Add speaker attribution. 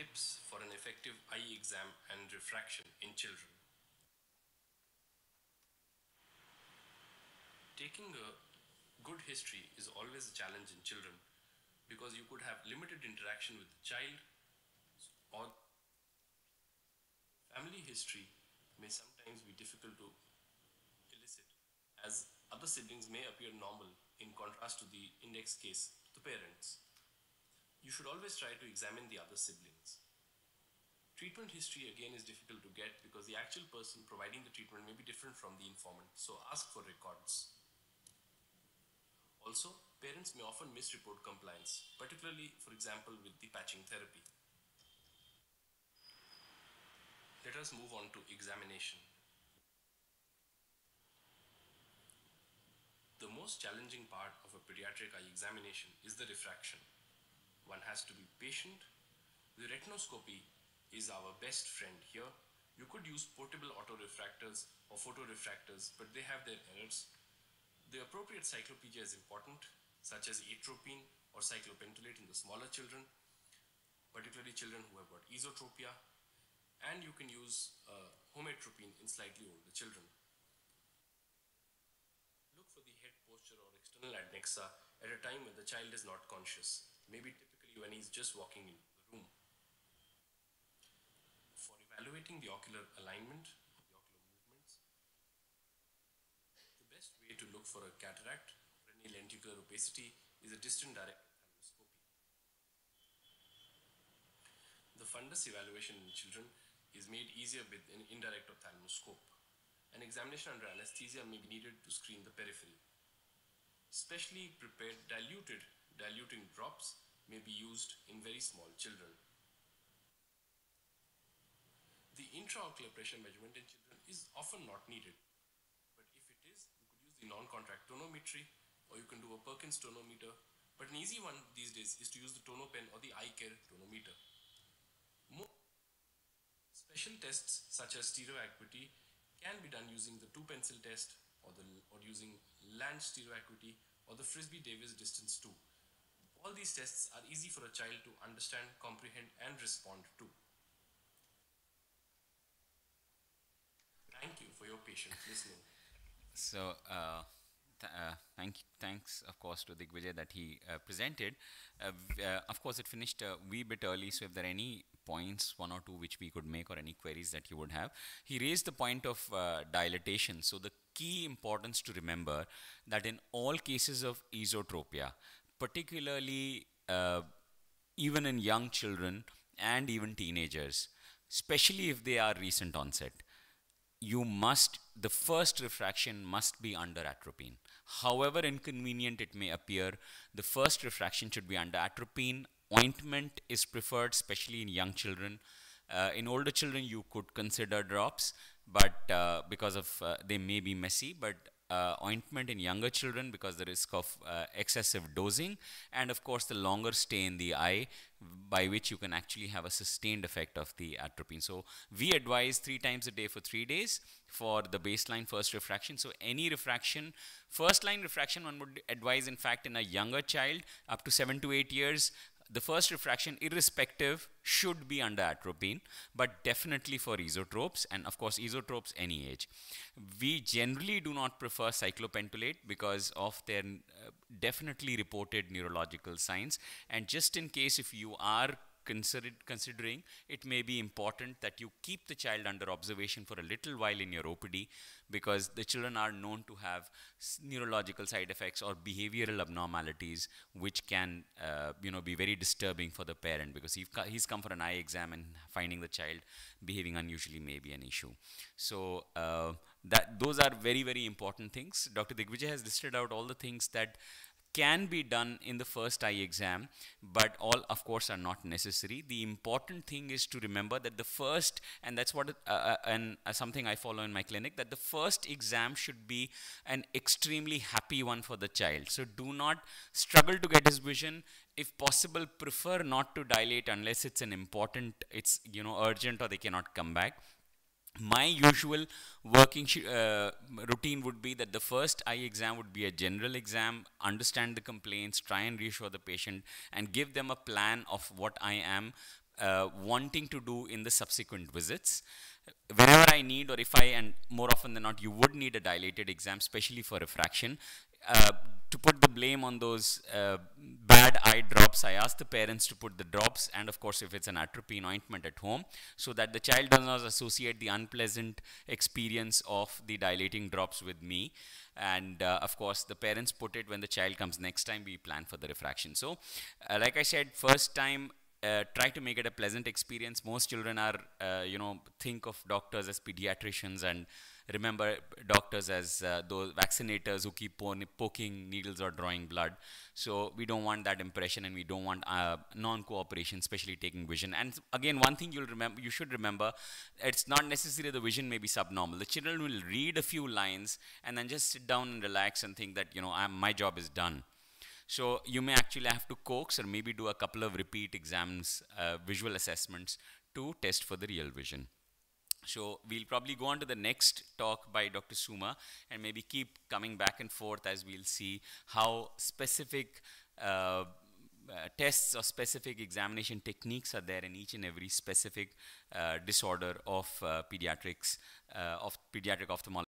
Speaker 1: tips for an effective eye exam and refraction in children. Taking a good history is always a challenge in children because you could have limited interaction with the child or family history may sometimes be difficult to elicit as other siblings may appear normal in contrast to the index case, the parents. You should always try to examine the other siblings. Treatment history again is difficult to get because the actual person providing the treatment may be different from the informant, so ask for records. Also, parents may often misreport compliance, particularly, for example, with the patching therapy. Let us move on to examination. The most challenging part of a pediatric eye examination is the refraction. Has to be patient. The retinoscopy is our best friend here. You could use portable autorefractors or photorefractors, but they have their errors. The appropriate cycloplegia is important, such as atropine or cyclopentolate in the smaller children, particularly children who have got esotropia, and you can use uh, homatropine in slightly older children. Look for the head posture or external adnexa at a time when the child is not conscious, maybe typically when he's just walking into the room. For evaluating the ocular alignment the ocular movements, the best way to look for a cataract or any lenticular opacity is a distant direct ophthalmoscopy. The fundus evaluation in children is made easier with an indirect ophthalmoscope. An examination under anesthesia may be needed to screen the periphery. Specially prepared diluted diluting drops may be used in very small children. The intraocular pressure measurement in children is often not needed, but if it is, you could use the non-contact tonometry or you can do a Perkins tonometer, but an easy one these days is to use the tonopen or the iCare tonometer. More Special tests such as stereoacuity can be done using the two pencil test or, the, or using Lang stereoacuity or the Frisby-Davis distance 2. All these tests are easy for a child to understand, comprehend, and respond to. Thank you for your patient listening.
Speaker 2: So, uh, th- uh, thank thanks, of course, to Digvijay that he uh, presented. Uh, uh, of course, it finished a wee bit early, so if there are any points, one or two, which we could make or any queries that you would have, he raised the point of uh, dilatation. So, the key importance to remember that in all cases of esotropia, particularly uh, even in young children and even teenagers, especially if they are recent onset, you must, the first refraction must be under atropine. However inconvenient it may appear, the first refraction should be under atropine. Ointment is preferred, especially in young children. Uh, in older children, you could consider drops, but uh, because of uh, they may be messy, but uh, ointment in younger children because the risk of uh, excessive dosing, and of course the longer stay in the eye, by which you can actually have a sustained effect of the atropine. So we advise three times a day for three days for the baseline first refraction. So any refraction, first line refraction, one would advise in fact in a younger child up to seven to eight years, the first refraction, irrespective, should be under atropine, but definitely for esotropes, and of course, esotropes any age. We generally do not prefer cyclopentolate because of their uh, definitely reported neurological signs. And just in case if you are considering it may be important that you keep the child under observation for a little while in your OPD because the children are known to have neurological side effects or behavioral abnormalities which can uh, you know be very disturbing for the parent because he's come for an eye exam and finding the child behaving unusually may be an issue. So uh, that those are very very important things. Dr digvijay has listed out all the things that can be done in the first eye exam, but all, of course, are not necessary. The important thing is to remember that the first, and that's what, uh, uh, and uh, something I follow in my clinic, that the first exam should be an extremely happy one for the child. So do not struggle to get his vision. If possible, prefer not to dilate unless it's an important, it's you know urgent or they cannot come back my usual working uh, routine would be that the first eye exam would be a general exam, understand the complaints, try and reassure the patient, and give them a plan of what I am uh, wanting to do in the subsequent visits. Whenever I need, or if I, and more often than not, you would need a dilated exam, especially for refraction. Uh, to put the blame on those uh, bad eye drops, I ask the parents to put the drops and, of course, if it's an atropine ointment at home, so that the child does not associate the unpleasant experience of the dilating drops with me. And uh, of course, the parents put it when the child comes next time, we plan for the refraction. So, uh, like I said, first time uh, try to make it a pleasant experience. Most children are, uh, you know, think of doctors as pediatricians and remember doctors as uh, those vaccinators who keep poking needles or drawing blood. So we don't want that impression, and we don't want uh, non-cooperation, especially taking vision. And again, one thing you'll remember, you should remember, it's not necessarily the vision may be subnormal. The children will read a few lines and then just sit down and relax and think that you know I'm, my job is done. So you may actually have to coax or maybe do a couple of repeat exams, uh, visual assessments to test for the real vision. So we'll probably go on to the next talk by Dr. Suma and maybe keep coming back and forth as we'll see how specific uh, uh, tests or specific examination techniques are there in each and every specific uh, disorder of uh, pediatrics, uh, of pediatric ophthalmology.